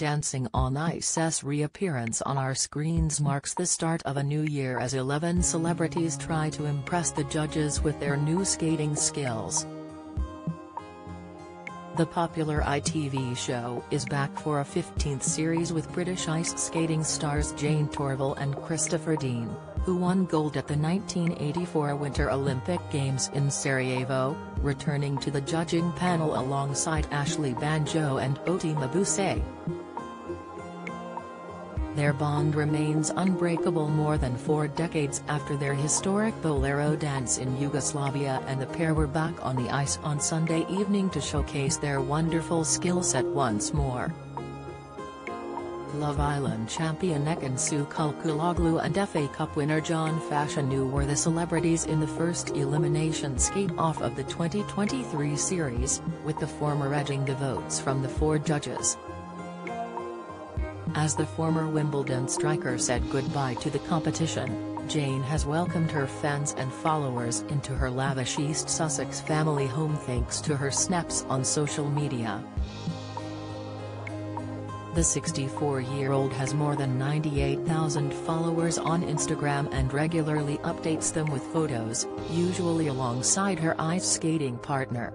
Dancing on Ice's reappearance on our screens marks the start of a new year as 11 celebrities try to impress the judges with their new skating skills. The popular ITV show is back for a 15th series with British ice skating stars Jayne Torvill and Christopher Dean, who won gold at the 1984 Winter Olympic Games in Sarajevo, returning to the judging panel alongside Ashley Banjo and Oti Mabuse. Their bond remains unbreakable more than four decades after their historic Bolero dance in Yugoslavia and the pair were back on the ice on Sunday evening to showcase their wonderful skill set once more. Love Island champion Ekin-Su Cülcüloğlu and FA Cup winner John Fashanu were the celebrities in the first elimination skate-off of the 2023 series, with the former edging the votes from the four judges. As the former Wimbledon striker said goodbye to the competition, Jayne has welcomed her fans and followers into her lavish East Sussex family home thanks to her snaps on social media. The 64-year-old has more than 98,000 followers on Instagram and regularly updates them with photos, usually alongside her ice skating partner.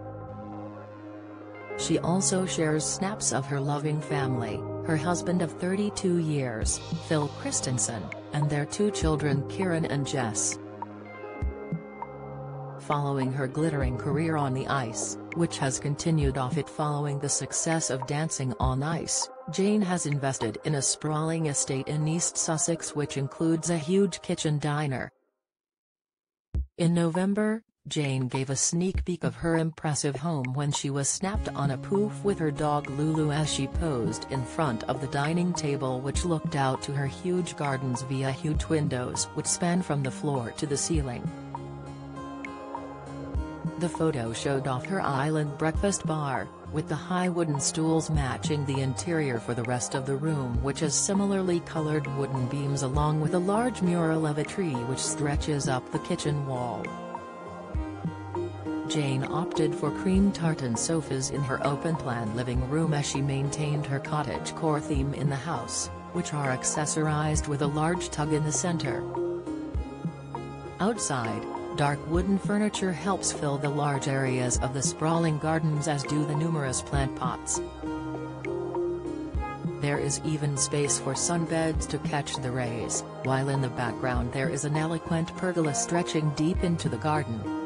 She also shares snaps of her loving family, her husband of 32 years, Phil Christensen, and their two children Kieran and Jess. Following her glittering career on the ice, which has continued off it following the success of Dancing on Ice, Jayne has invested in a sprawling estate in East Sussex which includes a huge kitchen diner. In November, Jayne gave a sneak peek of her impressive home when she was snapped on a poof with her dog Lulu as she posed in front of the dining table which looked out to her huge gardens via huge windows which span from the floor to the ceiling. The photo showed off her island breakfast bar, with the high wooden stools matching the interior for the rest of the room which has similarly colored wooden beams along with a large mural of a tree which stretches up the kitchen wall. Jayne opted for cream tartan sofas in her open-plan living room as she maintained her cottage-core theme in the house, which are accessorized with a large tug in the center. Outside, dark wooden furniture helps fill the large areas of the sprawling gardens as do the numerous plant pots. There is even space for sunbeds to catch the rays, while in the background there is an eloquent pergola stretching deep into the garden.